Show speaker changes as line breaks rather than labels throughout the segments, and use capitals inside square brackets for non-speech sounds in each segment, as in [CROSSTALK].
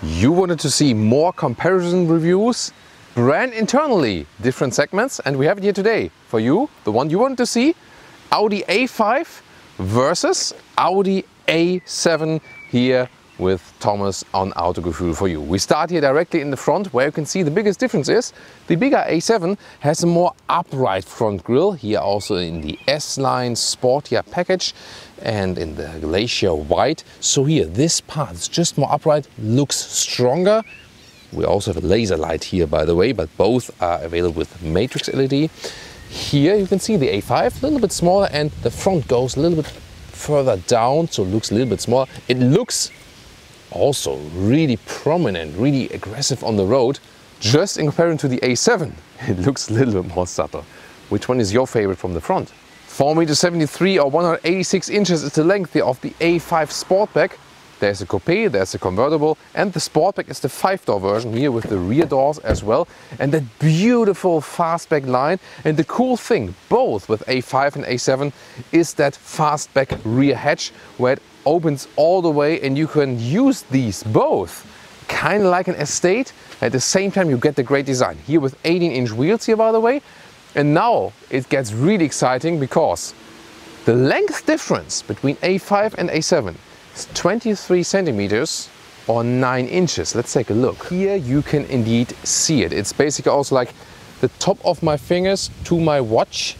You wanted to see more comparison reviews, brand internally, different segments, and we have it here today for you. The one you wanted to see, Audi A5 versus Audi A7 here with Thomas on Autogefühl for you. We start here directly in the front where you can see the biggest difference is the bigger A7 has a more upright front grille here also in the S-Line Sportia package and in the Glacier White. So here this part is just more upright, looks stronger. We also have a laser light here by the way, but both are available with matrix LED. Here you can see the A5 a little bit smaller and the front goes a little bit further down so looks a little bit smaller. It looks also really prominent, really aggressive on the road. Just in comparison to the A7, [LAUGHS] it looks a little bit more subtle. Which one is your favorite from the front? 4 meters 73 or 186 inches is the length of the A5 Sportback. There's a coupe, there's a convertible, and the Sportback is the five-door version here with the rear doors as well. And that beautiful fastback line. And the cool thing, both with A5 and A7, is that fastback rear hatch where it opens all the way and you can use these both kind of like an estate. At the same time, you get the great design. Here with 18 inch wheels here, by the way. And now it gets really exciting because the length difference between A5 and A7 is 23 centimeters or 9 inches. Let's take a look. Here you can indeed see it. It's basically also like the top of my fingers to my watch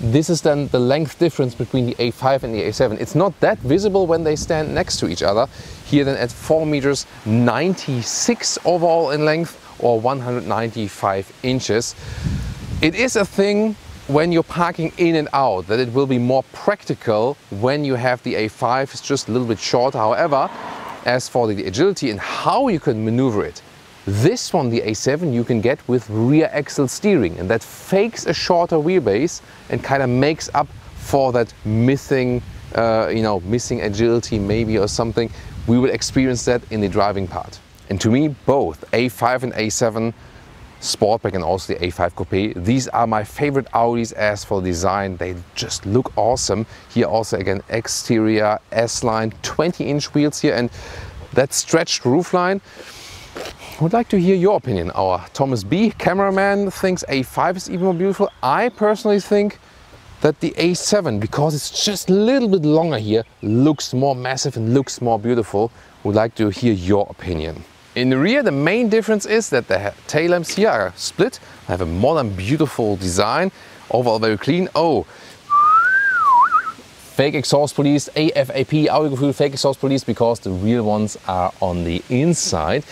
this is then the length difference between the A5 and the A7. It's not that visible when they stand next to each other. Here then at 4 meters 96 overall in length or 195 inches. It is a thing when you're parking in and out that it will be more practical when you have the A5. It's just a little bit shorter. However, as for the agility and how you can maneuver it, this one, the A7, you can get with rear axle steering and that fakes a shorter wheelbase and kind of makes up for that missing, uh, you know, missing agility maybe or something. We will experience that in the driving part. And to me, both A5 and A7 Sportback and also the A5 Coupe. These are my favorite Audis as for design. They just look awesome. Here also again exterior S-Line, 20 inch wheels here and that stretched roofline would like to hear your opinion. Our Thomas B, cameraman, thinks A5 is even more beautiful. I personally think that the A7, because it's just a little bit longer here, looks more massive and looks more beautiful. Would like to hear your opinion. In the rear, the main difference is that the tail lamps here are split. I have a modern, beautiful design. Overall very clean. Oh, fake exhaust police, AFAP, Autogefühl fake exhaust police, because the real ones are on the inside.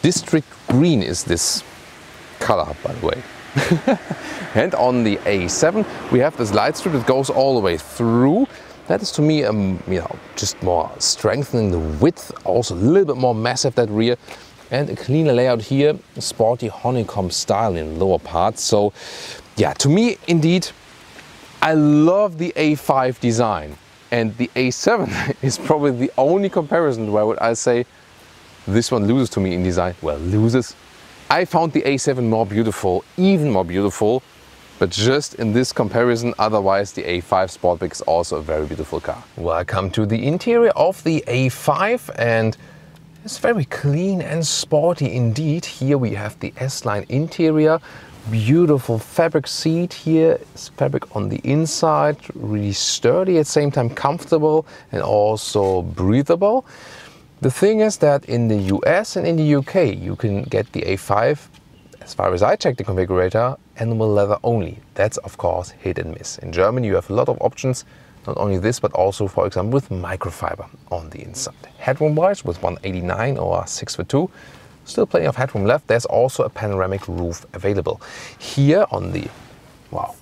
District green is this color, by the way. [LAUGHS] and on the A7, we have this light strip that goes all the way through. That is to me, um, you know, just more strengthening the width, also a little bit more massive that rear, and a cleaner layout here, sporty honeycomb style in lower parts. So, yeah, to me, indeed, I love the A5 design and the A7 [LAUGHS] is probably the only comparison where I would I say this one loses to me in design. Well, loses. I found the A7 more beautiful, even more beautiful, but just in this comparison, otherwise the A5 Sportback is also a very beautiful car. Welcome to the interior of the A5 and it's very clean and sporty indeed. Here we have the S-Line interior beautiful fabric seat here. It's fabric on the inside, really sturdy, at the same time comfortable and also breathable. The thing is that in the US and in the UK, you can get the A5, as far as I checked the configurator, animal leather only. That's of course hit and miss. In Germany, you have a lot of options, not only this, but also, for example, with microfiber on the inside. Headroom wise, with 189 or 6 foot 2, Still plenty of headroom left. There's also a panoramic roof available. Here on the, wow,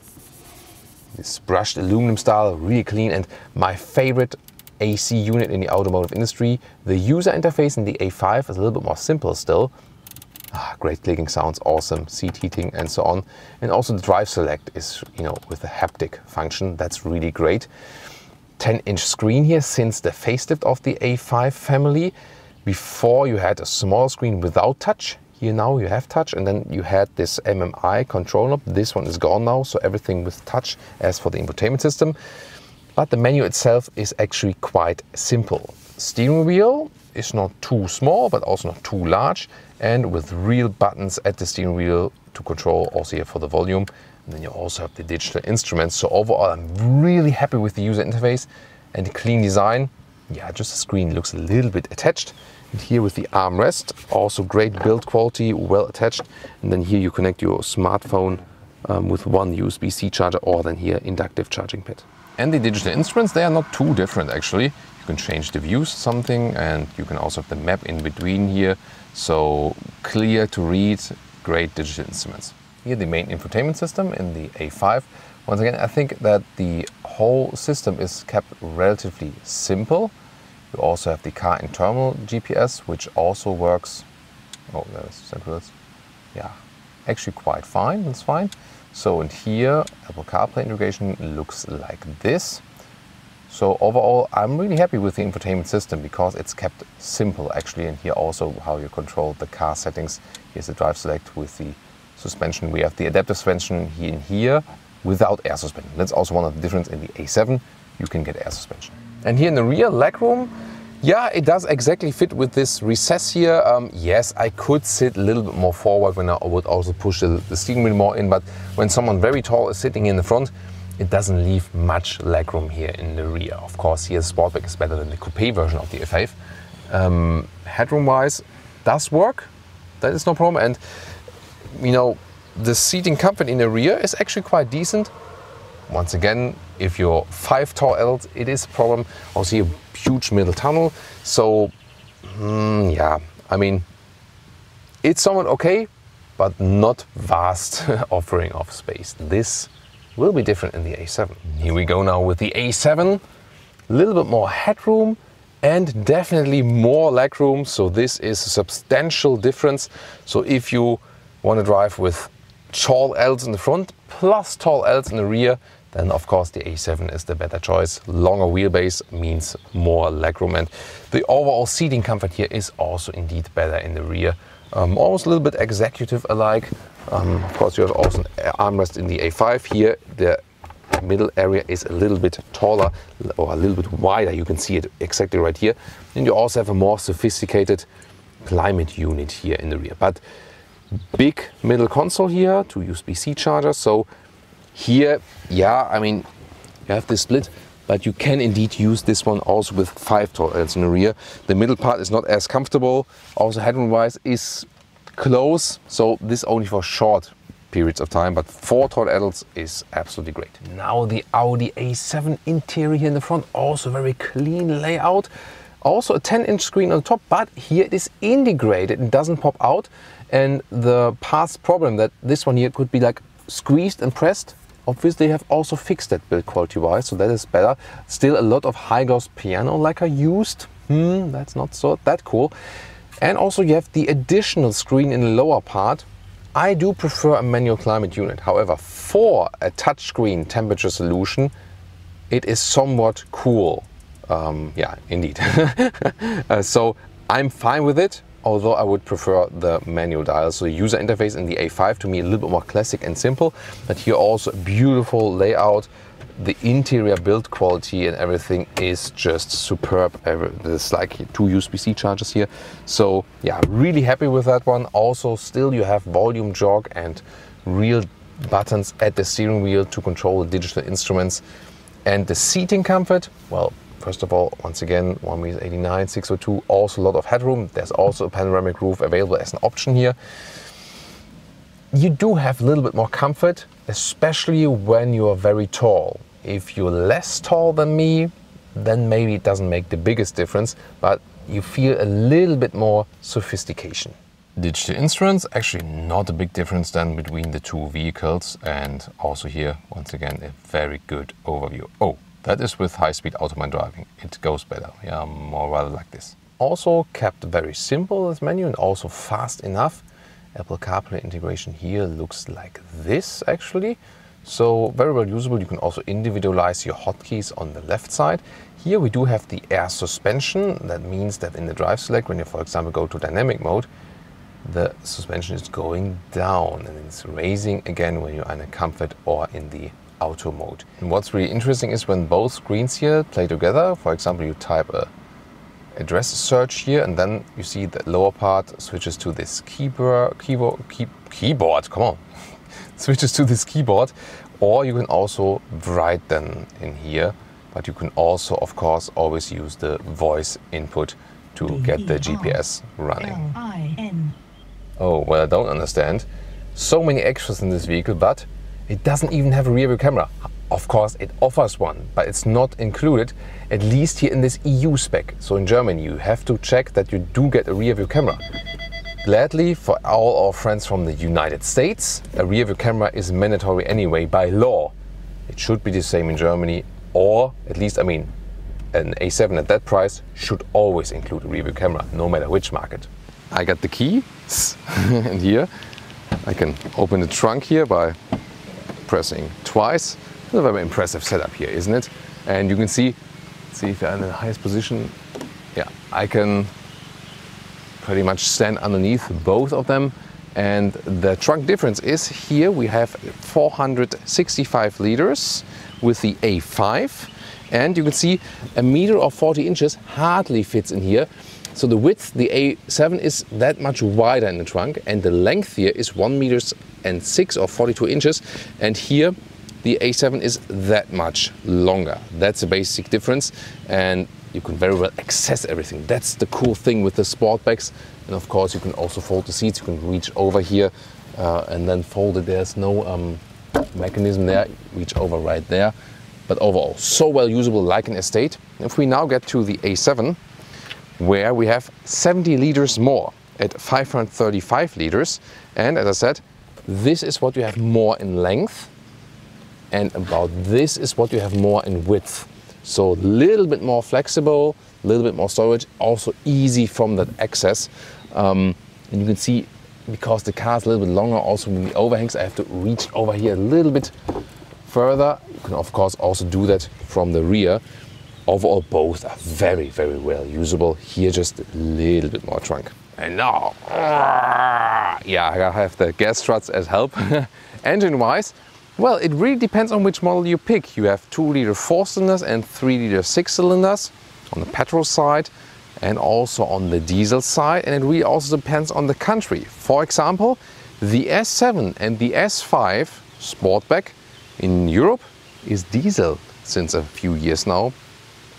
this brushed aluminum style, really clean and my favorite AC unit in the automotive industry. The user interface in the A5 is a little bit more simple still. Ah, great clicking sounds, awesome seat heating and so on. And also the drive select is, you know, with the haptic function, that's really great. 10 inch screen here since the facelift of the A5 family. Before you had a small screen without touch. Here now you have touch and then you had this MMI control knob. This one is gone now, so everything with touch as for the infotainment system. But the menu itself is actually quite simple. Steering wheel is not too small, but also not too large, and with real buttons at the steering wheel to control also here for the volume. And then you also have the digital instruments. So overall, I'm really happy with the user interface and the clean design. Yeah, just the screen looks a little bit attached. And here with the armrest, also great build quality, well attached. And then here you connect your smartphone um, with one USB-C charger or then here inductive charging pad. And the digital instruments, they are not too different actually. You can change the views something and you can also have the map in between here. So clear to read, great digital instruments. Here the main infotainment system in the A5. Once again, I think that the whole system is kept relatively simple. You also have the car internal GPS, which also works. Oh, there's central. Yeah, actually quite fine. That's fine. So and here, Apple CarPlay integration looks like this. So overall, I'm really happy with the infotainment system because it's kept simple actually. And here also how you control the car settings. Here's the drive select with the suspension. We have the adaptive suspension here in here without air suspension. That's also one of the difference in the A7. You can get air suspension. And here in the rear legroom, yeah, it does exactly fit with this recess here. Um, yes, I could sit a little bit more forward when I would also push the, the steering wheel more in, but when someone very tall is sitting in the front, it doesn't leave much legroom here in the rear. Of course, here the Sportback is better than the coupe version of the A5. Um, Headroom-wise, does work. That is no problem. And you know, the seating comfort in the rear is actually quite decent. Once again, if you're five tall adults, it is a problem. Also, a huge middle tunnel. So, mm, yeah, I mean, it's somewhat okay, but not vast [LAUGHS] offering of space. This will be different in the A7. Here we go now with the A7. A little bit more headroom and definitely more legroom. So this is a substantial difference. So if you want to drive with tall Ls in the front plus tall Ls in the rear, then of course the A7 is the better choice. Longer wheelbase means more legroom and the overall seating comfort here is also indeed better in the rear. Um, almost a little bit executive alike. Um, of course, you have also an armrest in the A5 here. The middle area is a little bit taller or a little bit wider. You can see it exactly right here. And you also have a more sophisticated climate unit here in the rear. But big middle console here, two USB-C chargers. So here, yeah, I mean, you have this split, but you can indeed use this one also with five Ls in the rear. The middle part is not as comfortable. Also headroom-wise is close, so this only for short periods of time, but four tall adults is absolutely great. Now the Audi A7 interior here in the front, also very clean layout. Also a 10 inch screen on top, but here it is integrated and doesn't pop out. And the past problem that this one here could be like squeezed and pressed, obviously have also fixed that build quality wise, so that is better. Still a lot of high gloss piano like lacquer used. Hmm, that's not so that cool. And also you have the additional screen in the lower part. I do prefer a manual climate unit. However, for a touchscreen temperature solution, it is somewhat cool. Um, yeah, indeed. [LAUGHS] uh, so I'm fine with it, although I would prefer the manual dial. So the user interface in the A5 to me a little bit more classic and simple, but here also beautiful layout the interior build quality and everything is just superb. There's like two USB-C chargers here. So yeah, really happy with that one. Also, still you have volume jog and real buttons at the steering wheel to control the digital instruments. And the seating comfort, well, first of all, once again, 1 meter 89, 602, also a lot of headroom. There's also a panoramic roof available as an option here. You do have a little bit more comfort, especially when you are very tall. If you're less tall than me, then maybe it doesn't make the biggest difference, but you feel a little bit more sophistication. Digital instruments, actually not a big difference then between the two vehicles and also here, once again, a very good overview. Oh, that is with high-speed automatic driving. It goes better, yeah, more rather like this. Also kept very simple this menu and also fast enough. Apple CarPlay integration here looks like this actually. So very well usable. You can also individualize your hotkeys on the left side. Here we do have the air suspension. That means that in the drive select, when you, for example, go to dynamic mode, the suspension is going down and it's raising again when you're in a comfort or in the auto mode. And what's really interesting is when both screens here play together, for example, you type a address search here, and then you see the lower part switches to this keyboard, keyboard, key, keyboard, come on, [LAUGHS] switches to this keyboard, or you can also write them in here, but you can also, of course, always use the voice input to get the GPS running. Oh, well, I don't understand. So many extras in this vehicle, but it doesn't even have a rear view camera. Of course, it offers one, but it's not included, at least here in this EU spec. So in Germany, you have to check that you do get a rear view camera. Gladly, for all our friends from the United States, a rear view camera is mandatory anyway by law. It should be the same in Germany, or at least, I mean, an A7 at that price should always include a rear view camera, no matter which market. I got the key, [LAUGHS] and here I can open the trunk here by pressing twice. It's a very impressive setup here, isn't it? And you can see, see if I'm in the highest position. Yeah, I can pretty much stand underneath both of them. And the trunk difference is here we have 465 liters with the A5. And you can see a meter or 40 inches hardly fits in here. So the width, the A7 is that much wider in the trunk and the length here is 1 meters and 6 or 42 inches. And here the A7 is that much longer. That's a basic difference and you can very well access everything. That's the cool thing with the Sportbacks. And of course you can also fold the seats. You can reach over here uh, and then fold it. There's no um, mechanism there. Reach over right there. But overall, so well usable like an estate. If we now get to the A7, where we have 70 liters more at 535 liters. And as I said, this is what you have more in length and about this is what you have more in width. So a little bit more flexible, a little bit more storage, also easy from that access. Um, and you can see because the car is a little bit longer also in the overhangs, I have to reach over here a little bit further. You can of course also do that from the rear. Overall, both are very, very well usable. Here, just a little bit more trunk. And now, ah, yeah, I have the gas struts as help. [LAUGHS] Engine-wise, well, it really depends on which model you pick. You have 2 liter 4 cylinders and 3 liter 6 cylinders on the petrol side and also on the diesel side. And it really also depends on the country. For example, the S7 and the S5 Sportback in Europe is diesel since a few years now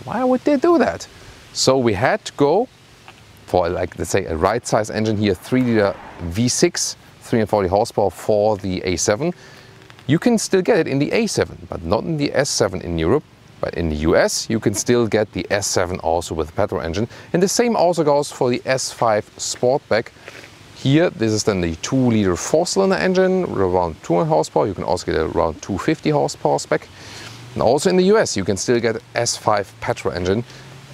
why would they do that? So we had to go for like let's say a right size engine here, 3 liter V6, 340 horsepower for the A7. You can still get it in the A7, but not in the S7 in Europe. But in the US, you can still get the S7 also with the petrol engine. And the same also goes for the S5 Sportback. Here, this is then the 2 liter 4 cylinder engine, around 200 horsepower. You can also get around 250 horsepower spec. And also in the US, you can still get S5 petrol engine.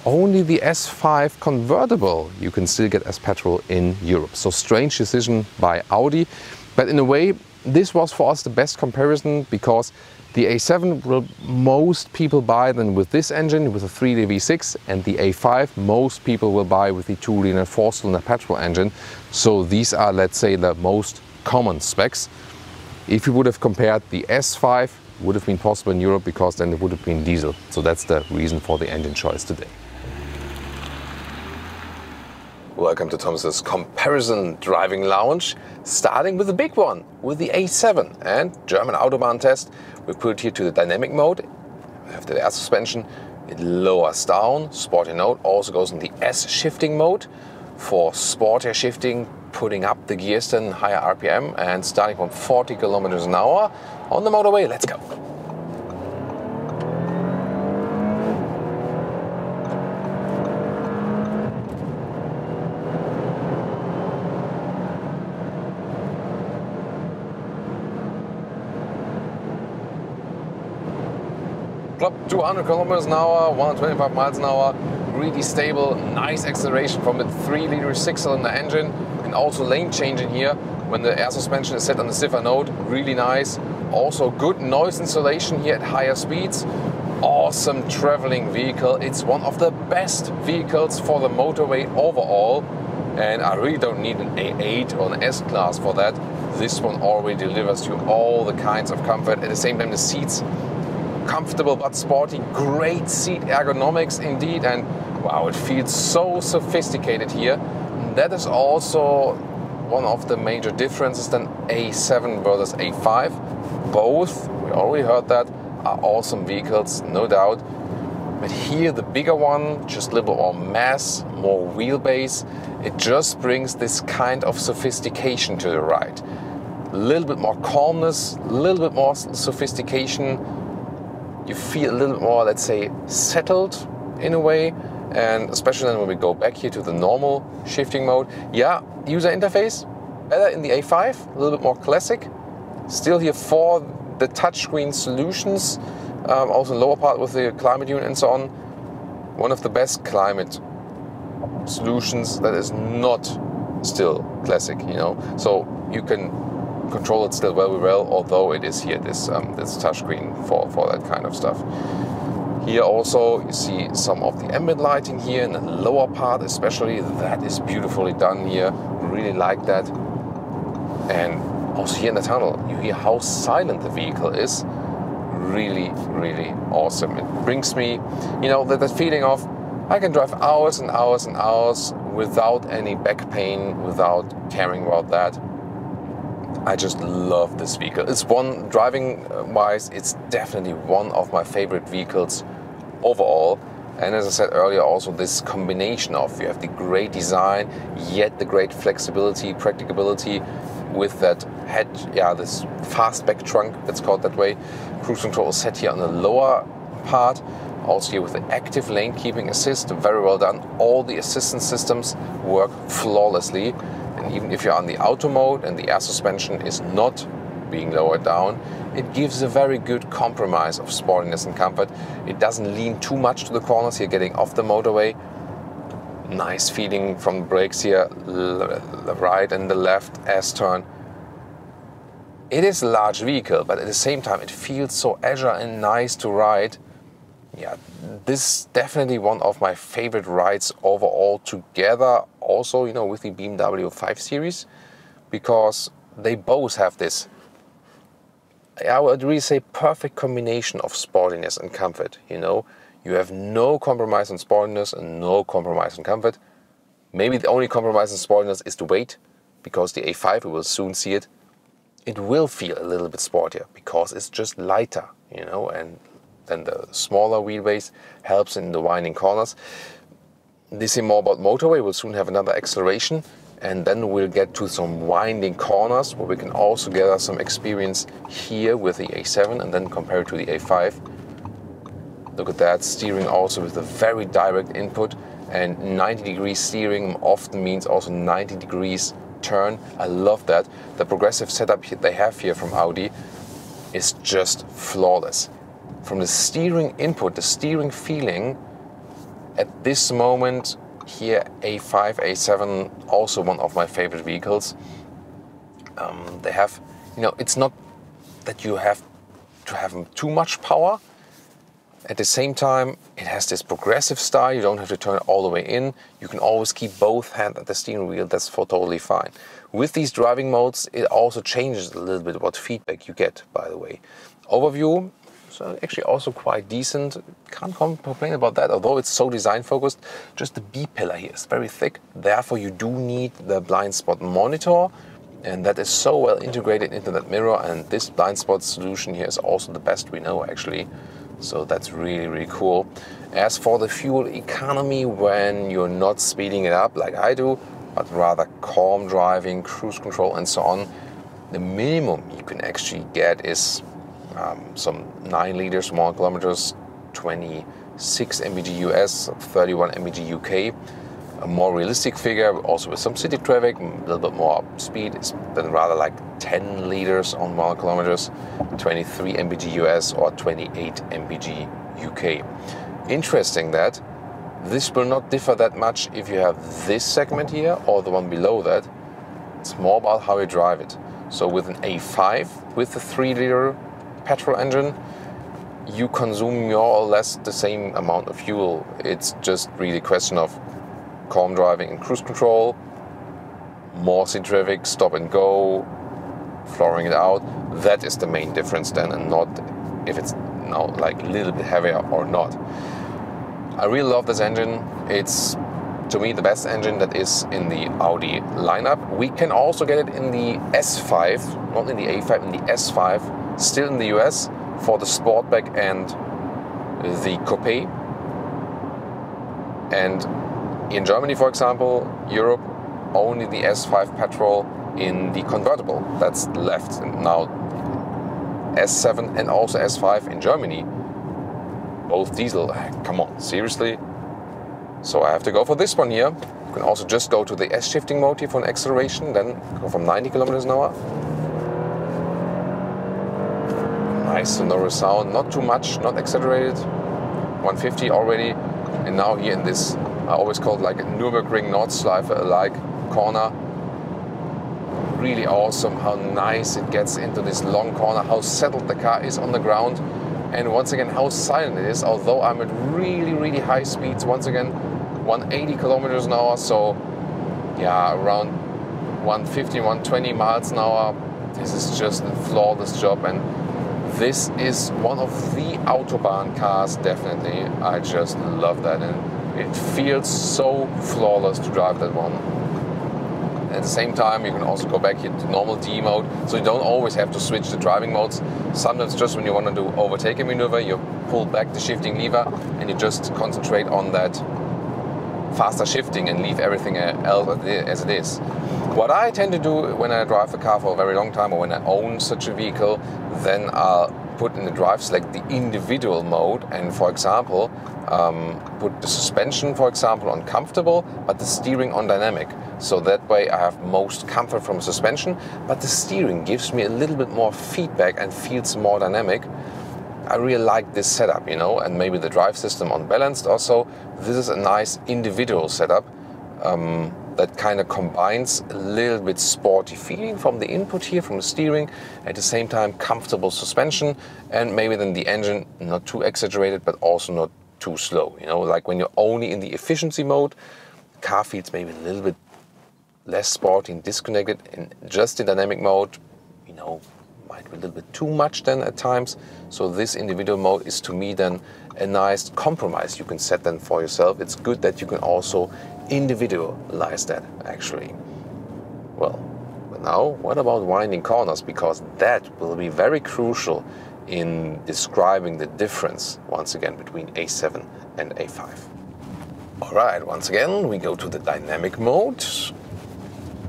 Only the S5 convertible you can still get as petrol in Europe. So strange decision by Audi. But in a way, this was for us the best comparison because the A7 will most people buy then with this engine with a 3 liter V6 and the A5 most people will buy with the 2 liter 4 cylinder petrol engine. So these are let's say the most common specs. If you would have compared the S5 would have been possible in Europe because then it would have been diesel. So that's the reason for the engine choice today. Welcome to Thomas's comparison driving lounge, starting with the big one, with the A7 and German Autobahn test. We put it here to the dynamic mode. We have the air suspension. It lowers down. Sporty note also goes in the S shifting mode for sportier shifting, putting up the gears then higher RPM and starting from 40 kilometers an hour on the motorway. Let's go. Club 200 kilometers an hour, 125 miles an hour, really stable, nice acceleration from the 3 liter 6 cylinder engine and also lane changing here when the air suspension is set on the stiffer node, really nice. Also good noise insulation here at higher speeds. Awesome traveling vehicle. It's one of the best vehicles for the motorway overall. And I really don't need an A8 or an S-Class for that. This one already delivers you all the kinds of comfort. At the same time, the seats comfortable but sporty, great seat ergonomics indeed, and Wow, it feels so sophisticated here. That is also one of the major differences than A7 versus A5. Both, we already heard that, are awesome vehicles, no doubt. But here, the bigger one, just a little more mass, more wheelbase, it just brings this kind of sophistication to the ride. A little bit more calmness, a little bit more sophistication. You feel a little more, let's say, settled in a way. And especially then when we go back here to the normal shifting mode. Yeah, user interface, better in the A5, a little bit more classic. Still here for the touchscreen solutions, um, also lower part with the climate unit and so on. One of the best climate solutions that is not still classic, you know. So you can control it still very well, although it is here this um, this touchscreen for for that kind of stuff. Here also you see some of the ambient lighting here in the lower part, especially that is beautifully done here. Really like that. And also here in the tunnel, you hear how silent the vehicle is. Really, really awesome. It brings me, you know, that, that feeling of I can drive hours and hours and hours without any back pain, without caring about that. I just love this vehicle. It's one driving uh, wise, it's definitely one of my favorite vehicles overall. And as I said earlier, also this combination of you have the great design, yet the great flexibility, practicability with that head, yeah, this fastback trunk, that's called that way. Cruise control is set here on the lower part. Also here with the active lane keeping assist, very well done. All the assistance systems work flawlessly. And even if you're on the auto mode and the air suspension is not being lowered down, it gives a very good compromise of sportiness and comfort. It doesn't lean too much to the corners here, getting off the motorway. Nice feeling from the brakes here, the right and the left S turn. It is a large vehicle, but at the same time, it feels so agile and nice to ride. Yeah, this is definitely one of my favorite rides overall together. Also, you know, with the BMW 5 Series, because they both have this I would really say perfect combination of sportiness and comfort. You know, you have no compromise on sportiness and no compromise on comfort. Maybe the only compromise on sportiness is the weight, because the A5, we will soon see it, it will feel a little bit sportier because it's just lighter, you know, and then the smaller wheelbase helps in the winding corners. This is more about motorway. We'll soon have another acceleration and then we'll get to some winding corners where we can also gather some experience here with the A7 and then compare it to the A5. Look at that, steering also with a very direct input and 90 degrees steering often means also 90 degrees turn. I love that. The progressive setup they have here from Audi is just flawless. From the steering input, the steering feeling, at this moment here A5, A7, also one of my favorite vehicles. Um, they have, you know, it's not that you have to have too much power. At the same time, it has this progressive style. You don't have to turn it all the way in. You can always keep both hands at the steering wheel. That's for totally fine. With these driving modes, it also changes a little bit what feedback you get, by the way. Overview, so actually also quite decent. Can't complain about that, although it's so design focused. Just the B pillar here is very thick. Therefore, you do need the blind spot monitor. And that is so well integrated into that mirror. And this blind spot solution here is also the best we know actually. So that's really, really cool. As for the fuel economy, when you're not speeding it up like I do, but rather calm driving, cruise control, and so on, the minimum you can actually get is um, some 9 liters, 1 kilometers, 26 mpg US, 31 mpg UK. A more realistic figure, also with some city traffic, a little bit more speed, is then rather like 10 liters on 1 kilometers, 23 mpg US or 28 mpg UK. Interesting that this will not differ that much if you have this segment here or the one below that. It's more about how you drive it. So with an A5 with the 3 liter petrol engine, you consume more or less the same amount of fuel. It's just really a question of calm driving and cruise control, more traffic, stop and go, flooring it out. That is the main difference then, and not if it's now like a little bit heavier or not. I really love this engine. It's to me the best engine that is in the Audi lineup. We can also get it in the S5, not in the A5, in the S5, still in the US for the Sportback and the Coupe. And in Germany, for example, Europe, only the S5 petrol in the convertible that's left. And now S7 and also S5 in Germany, both diesel. Come on, seriously? So I have to go for this one here. You can also just go to the S shifting mode here for an acceleration, then go from 90 kilometers an hour. Nice sonorous sound, not too much, not accelerated. 150 already, and now here in this, I always call it like a Nürburgring Nordschleife like corner. Really awesome how nice it gets into this long corner, how settled the car is on the ground, and once again how silent it is. Although I'm at really, really high speeds, once again 180 kilometers an hour, so yeah, around 150, 120 miles an hour. This is just a flawless job, and this is one of the autobahn cars. Definitely, I just love that, and it feels so flawless to drive that one. At the same time, you can also go back here to normal D mode, so you don't always have to switch the driving modes. Sometimes, just when you want to do overtaking maneuver, you pull back the shifting lever and you just concentrate on that faster shifting and leave everything else as it is. What I tend to do when I drive a car for a very long time or when I own such a vehicle, then I'll put in the drive select the individual mode and for example um, put the suspension for example on comfortable but the steering on dynamic. So that way I have most comfort from suspension but the steering gives me a little bit more feedback and feels more dynamic. I really like this setup, you know, and maybe the drive system unbalanced also. This is a nice individual setup. Um, that kind of combines a little bit sporty feeling from the input here, from the steering, at the same time comfortable suspension, and maybe then the engine not too exaggerated, but also not too slow. You know, like when you're only in the efficiency mode, car feels maybe a little bit less sporty and disconnected. And just in dynamic mode, you know, might be a little bit too much then at times. So this individual mode is to me then a nice compromise you can set then for yourself. It's good that you can also individualize that actually. Well, now what about winding corners? Because that will be very crucial in describing the difference once again between A7 and A5. All right, once again, we go to the dynamic mode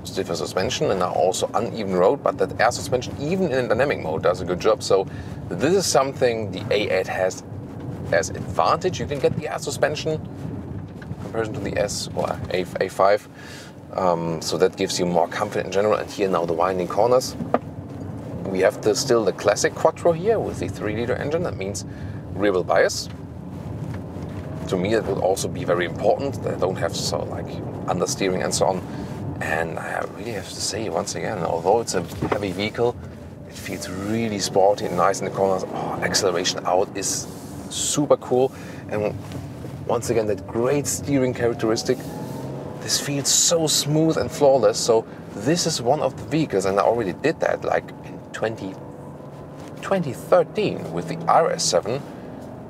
stiffer suspension and now also uneven road, but that air suspension, even in dynamic mode, does a good job. So this is something the A8 has as advantage. You can get the air suspension comparison to the S or A, A5. Um, so that gives you more comfort in general. And here now the winding corners. We have the, still the classic Quattro here with the 3 liter engine. That means rear wheel bias. To me, it would also be very important that I don't have so like understeering and so on. And I really have to say, once again, although it's a heavy vehicle, it feels really sporty and nice in the corners. Oh, acceleration out is super cool. And once again, that great steering characteristic. This feels so smooth and flawless. So this is one of the vehicles, and I already did that like in 20, 2013 with the RS7,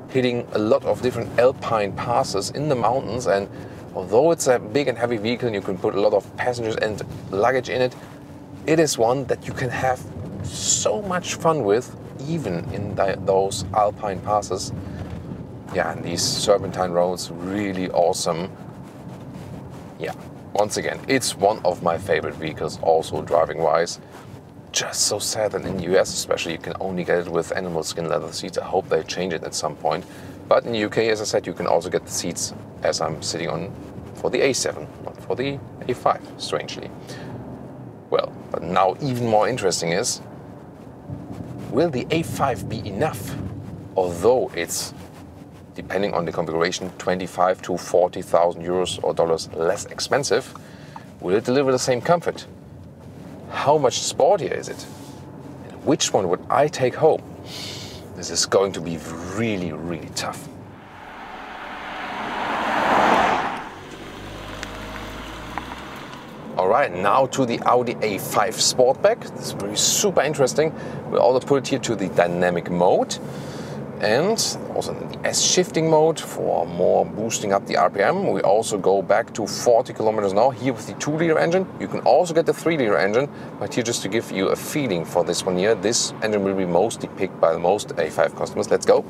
hitting a lot of different alpine passes in the mountains and Although it's a big and heavy vehicle and you can put a lot of passengers and luggage in it, it is one that you can have so much fun with, even in the, those alpine passes. Yeah, and these serpentine roads, really awesome. Yeah, once again, it's one of my favorite vehicles, also driving wise. Just so sad that in the US, especially, you can only get it with animal skin leather seats. I hope they change it at some point. But in the UK, as I said, you can also get the seats as I'm sitting on for the A7, not for the A5, strangely. Well, but now even more interesting is, will the A5 be enough? Although it's, depending on the configuration, 25 to 40,000 euros or dollars less expensive, will it deliver the same comfort? How much sportier is it? And which one would I take home? This is going to be really, really tough. All right, now to the Audi A5 Sportback. This is very super interesting. We'll also put it here to the dynamic mode. And also in the S shifting mode for more boosting up the RPM. We also go back to 40 kilometers now here with the 2 liter engine. You can also get the 3 liter engine, but here just to give you a feeling for this one here, this engine will be mostly picked by the most A5 customers. Let's go.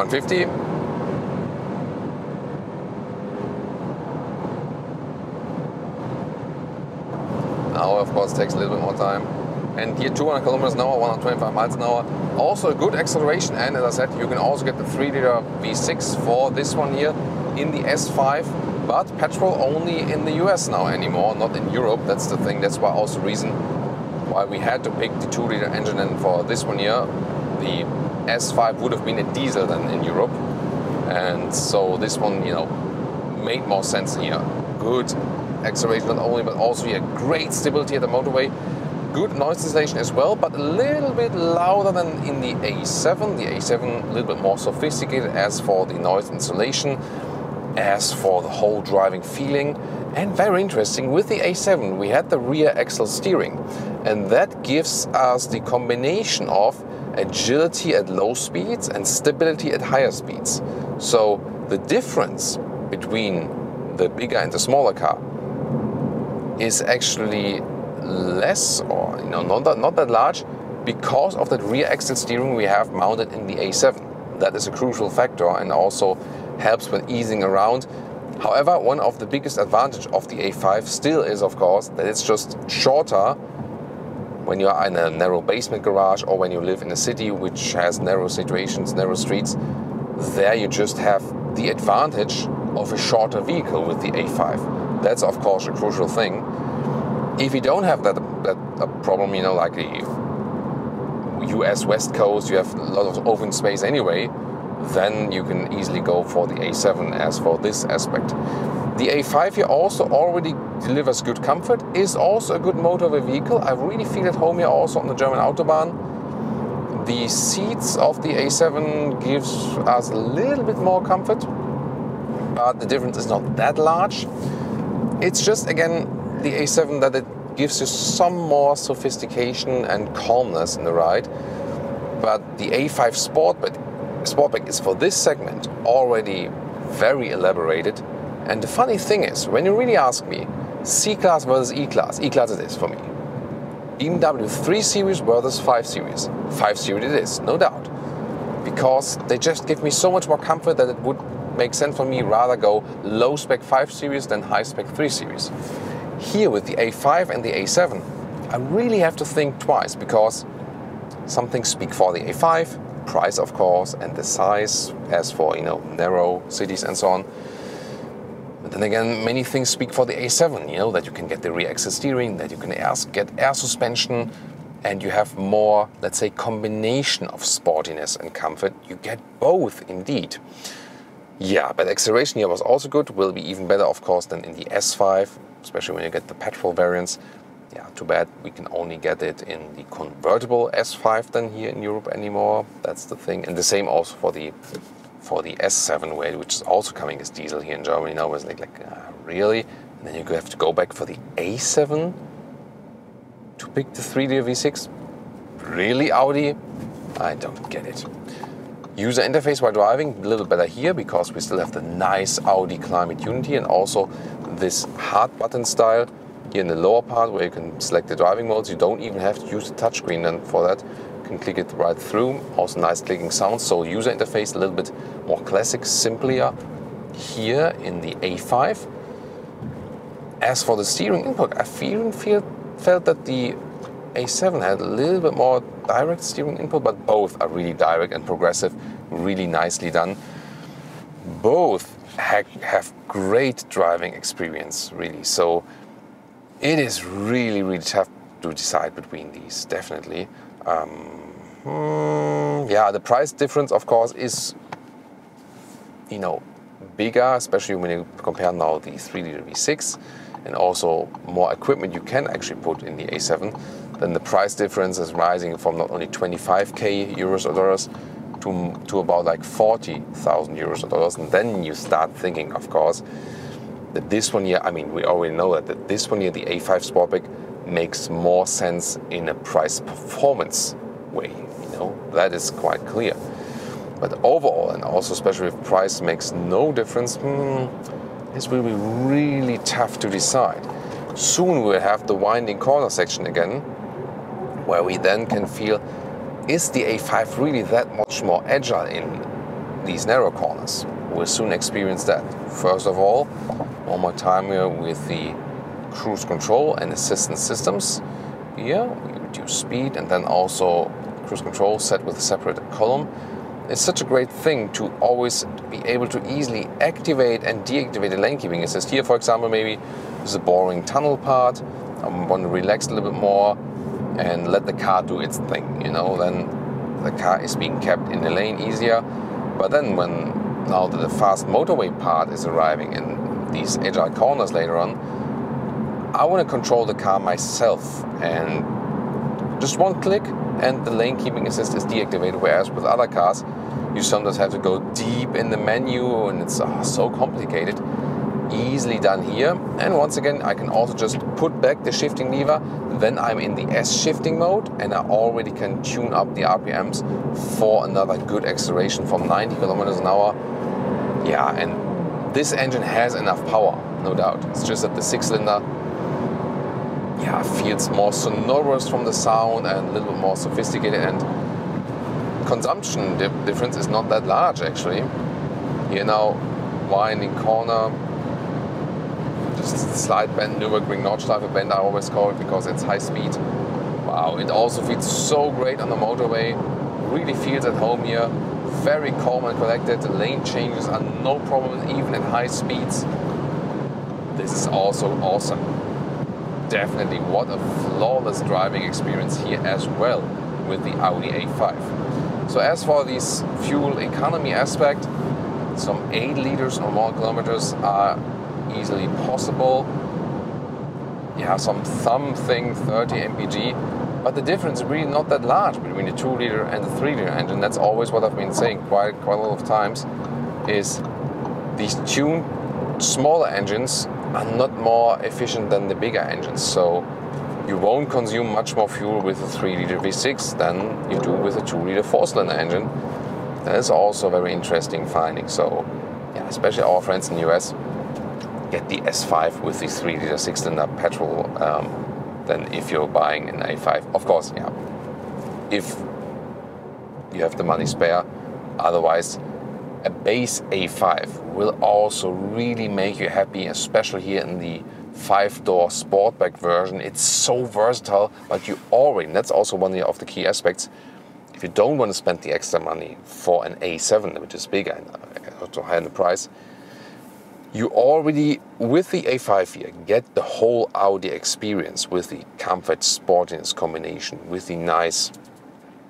150. Now, of course, takes a little bit more time. And here 200 kilometers an hour, 125 miles an hour. Also a good acceleration. And as I said, you can also get the 3 liter V6 for this one here in the S5. But petrol only in the US now anymore, not in Europe. That's the thing. That's why also reason why we had to pick the 2 liter engine and for this one here. The S5 would have been a diesel then in Europe. And so this one, you know, made more sense here. Good acceleration not only, but also here great stability at the motorway. Good noise cancellation as well, but a little bit louder than in the A7. The A7 a little bit more sophisticated as for the noise insulation, as for the whole driving feeling. And very interesting, with the A7 we had the rear axle steering and that gives us the combination of agility at low speeds and stability at higher speeds. So the difference between the bigger and the smaller car is actually less or you know not that, not that large because of that rear axle steering we have mounted in the A7. That is a crucial factor and also helps with easing around. However, one of the biggest advantage of the A5 still is of course that it's just shorter when you are in a narrow basement garage or when you live in a city which has narrow situations, narrow streets, there you just have the advantage of a shorter vehicle with the A5. That's of course a crucial thing. If you don't have that, that problem, you know, like the US West Coast, you have a lot of open space anyway, then you can easily go for the A7 as for this aspect. The A5 here also already delivers good comfort, is also a good motorway vehicle. I really feel at home here also on the German Autobahn. The seats of the A7 gives us a little bit more comfort, but the difference is not that large. It's just again the A7 that it gives you some more sophistication and calmness in the ride. But the A5 Sportback, Sportback is for this segment already very elaborated and the funny thing is, when you really ask me, C-Class versus E-Class, E-Class it is for me. BMW 3 Series versus 5 Series. 5 Series it is, no doubt. Because they just give me so much more comfort that it would make sense for me rather go low spec 5 Series than high spec 3 Series. Here with the A5 and the A7, I really have to think twice because some things speak for the A5, price of course, and the size as for you know narrow cities and so on. But then again, many things speak for the A7, you know, that you can get the rear axle steering, that you can get air suspension, and you have more, let's say, combination of sportiness and comfort. You get both indeed. Yeah, but acceleration here was also good, will be even better, of course, than in the S5, especially when you get the petrol variants. Yeah, too bad we can only get it in the convertible S5 than here in Europe anymore. That's the thing. And the same also for the for the S7 weight, which is also coming as diesel here in Germany now. was like, like uh, really? And then you have to go back for the A7 to pick the 3 liter V6? Really, Audi? I don't get it. User interface while driving, a little better here because we still have the nice Audi Climate Unity and also this hard button style here in the lower part where you can select the driving modes. You don't even have to use the touchscreen and for that you can click it right through. Also nice clicking sounds. So user interface a little bit more classic, simpler here in the A5. As for the steering input, I feel, feel felt that the A7 had a little bit more direct steering input, but both are really direct and progressive, really nicely done. Both ha have great driving experience, really. So it is really, really tough to decide between these, definitely. Um, Mm, yeah, the price difference, of course, is you know bigger, especially when you compare now the 3 liter V6 and also more equipment you can actually put in the A7. Then the price difference is rising from not only 25k euros or dollars to, to about like 40,000 euros or dollars. And then you start thinking, of course, that this one here, I mean, we already know that, that this one here, the A5 Sportback, makes more sense in a price performance way. You know, that is quite clear. But overall, and also especially if price makes no difference, hmm, this will be really tough to decide. Soon we'll have the winding corner section again, where we then can feel is the A5 really that much more agile in these narrow corners? We'll soon experience that. First of all, one more time here with the cruise control and assistance systems. Here, we reduce speed and then also cruise control set with a separate column. It's such a great thing to always be able to easily activate and deactivate the lane keeping assist. Here, for example, maybe there's a boring tunnel part. I want to relax a little bit more and let the car do its thing. You know, then the car is being kept in the lane easier. But then when now that the fast motorway part is arriving in these agile corners later on, I want to control the car myself and just one click and the lane keeping assist is deactivated. Whereas with other cars, you sometimes have to go deep in the menu and it's uh, so complicated. Easily done here. And once again, I can also just put back the shifting lever. Then I'm in the S shifting mode and I already can tune up the RPMs for another good acceleration from 90 kilometers an hour. Yeah, and this engine has enough power, no doubt. It's just that the six cylinder yeah, feels more sonorous from the sound and a little bit more sophisticated and consumption difference is not that large actually. Here now, winding corner, slight bend, Nürburgring Nordschleife bend I always call it because it's high speed. Wow, it also feels so great on the motorway, really feels at home here, very calm and collected, lane changes are no problem even at high speeds. This is also awesome definitely what a flawless driving experience here as well with the Audi A5. So as for this fuel economy aspect, some 8 liters or more kilometers are easily possible. Yeah, some something 30 mpg, but the difference is really not that large between the 2 liter and the 3 liter engine. That's always what I've been saying quite, quite a lot of times is these tuned smaller engines are not more efficient than the bigger engines. So you won't consume much more fuel with a 3 liter V6 than you do with a 2 liter 4 cylinder engine. That is also a very interesting finding. So, yeah, especially our friends in the US get the S5 with the 3 liter 6 cylinder petrol um, than if you're buying an A5. Of course, yeah, if you have the money spare. Otherwise, a base A5 will also really make you happy, especially here in the five door sportback version. It's so versatile, but you already, that's also one of the key aspects. If you don't want to spend the extra money for an A7, which is bigger and uh, also higher in the price, you already, with the A5 here, get the whole Audi experience with the comfort sportiness combination, with the nice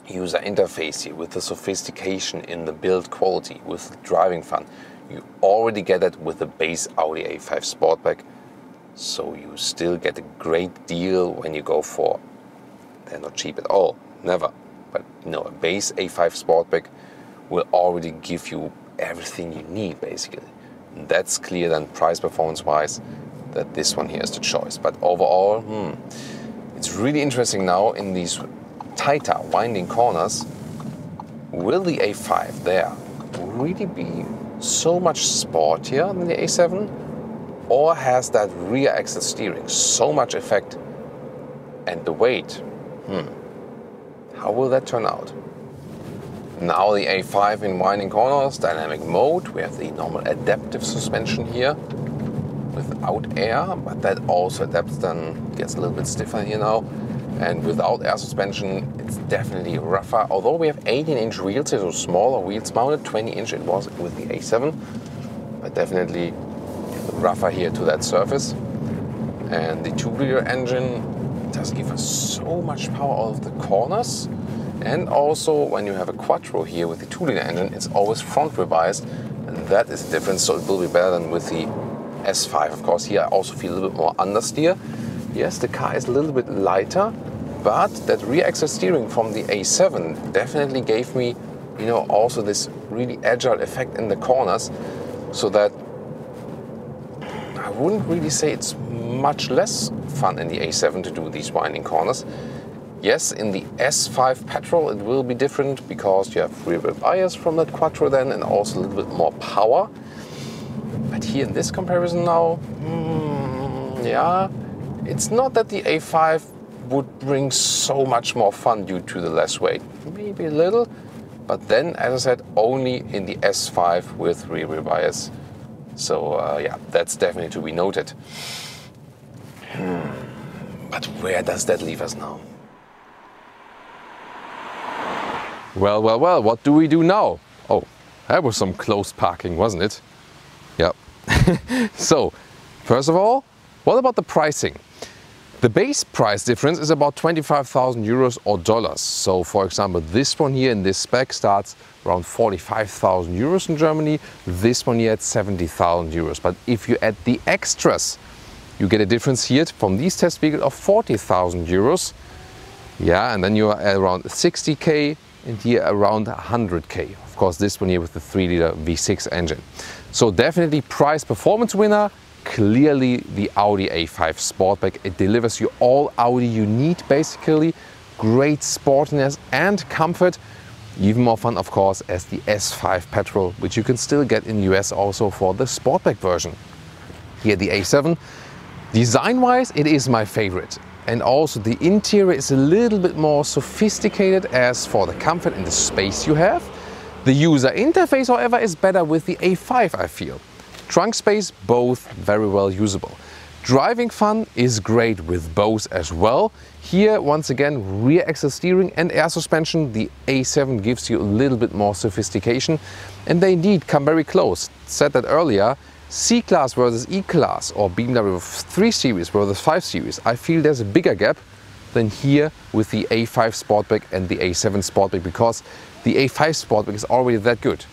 user interface here, with the sophistication in the build quality, with the driving fun. You already get that with the base Audi A5 Sportback, so you still get a great deal when you go for. They're not cheap at all, never. But you know, a base A5 Sportback will already give you everything you need, basically. That's clear then, price performance wise, that this one here is the choice. But overall, hmm, it's really interesting now in these tighter winding corners. Will the A5 there really be so much sportier than the A7? Or has that rear axle steering so much effect and the weight? Hmm. How will that turn out? Now the A5 in winding corners, dynamic mode. We have the normal adaptive suspension here without air, but that also adapts then, gets a little bit stiffer here now. And without air suspension, it's definitely rougher. Although we have 18 inch wheels, so smaller wheels mounted, 20 inch it was with the A7, but definitely rougher here to that surface. And the 2 liter engine does give us so much power out of the corners. And also, when you have a quattro here with the 2 liter engine, it's always front biased, and that is the difference. So it will be better than with the S5. Of course, here I also feel a little bit more understeer. Yes, the car is a little bit lighter, but that rear axle steering from the A7 definitely gave me, you know, also this really agile effect in the corners, so that I wouldn't really say it's much less fun in the A7 to do these winding corners. Yes, in the S5 petrol it will be different because you have rear wheel bias from that Quattro then and also a little bit more power. But here in this comparison now, mm, yeah, it's not that the A5 would bring so much more fun due to the less weight. Maybe a little, but then, as I said, only in the S5 with rear wheel bias. So uh, yeah, that's definitely to be noted. Hmm. But where does that leave us now? Well, well, well, what do we do now? Oh, that was some close parking, wasn't it? Yep. [LAUGHS] so, first of all, what about the pricing? The base price difference is about 25,000 euros or dollars. So for example, this one here in this spec starts around 45,000 euros in Germany. This one here at 70,000 euros. But if you add the extras, you get a difference here from these test vehicles of 40,000 euros. Yeah, and then you are around 60k and here around 100k. Of course, this one here with the 3 liter V6 engine. So definitely price performance winner clearly the Audi A5 Sportback. It delivers you all Audi you need basically. Great sportiness and comfort. Even more fun, of course, as the S5 petrol, which you can still get in the US also for the Sportback version. Here the A7. Design-wise, it is my favorite. And also the interior is a little bit more sophisticated as for the comfort and the space you have. The user interface, however, is better with the A5, I feel. Trunk space, both very well usable. Driving fun is great with both as well. Here, once again, rear axle steering and air suspension. The A7 gives you a little bit more sophistication and they indeed come very close. Said that earlier, C-Class versus E-Class or BMW 3 Series versus 5 Series. I feel there's a bigger gap than here with the A5 Sportback and the A7 Sportback because the A5 Sportback is already that good.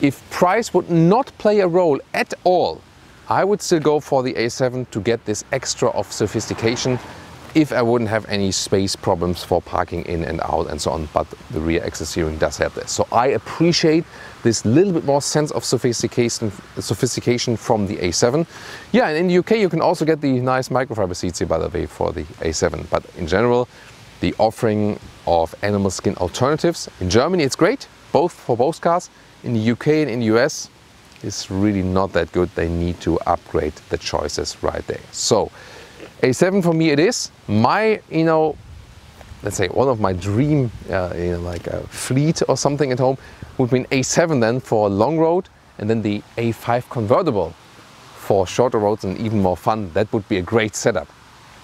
If price would not play a role at all, I would still go for the A7 to get this extra of sophistication if I wouldn't have any space problems for parking in and out and so on, but the rear axle steering does have this. So I appreciate this little bit more sense of sophistication, sophistication from the A7. Yeah, and in the UK you can also get the nice microfiber seats here, by the way, for the A7. But in general, the offering of animal skin alternatives, in Germany it's great, both for both cars, in the UK and in the US is really not that good. They need to upgrade the choices right there. So A7 for me it is. My, you know, let's say one of my dream, uh, you know, like a fleet or something at home would be an A7 then for long road and then the A5 convertible for shorter roads and even more fun. That would be a great setup.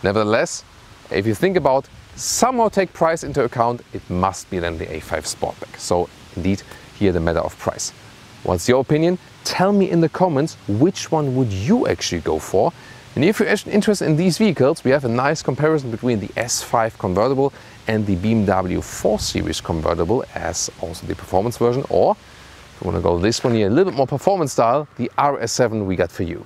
Nevertheless, if you think about somehow take price into account, it must be then the A5 Sportback. So indeed, here the matter of price. What's your opinion? Tell me in the comments which one would you actually go for. And if you're interested in these vehicles, we have a nice comparison between the S5 convertible and the BMW 4 Series convertible as also the performance version. Or if you want to go this one here, a little bit more performance style, the RS7 we got for you.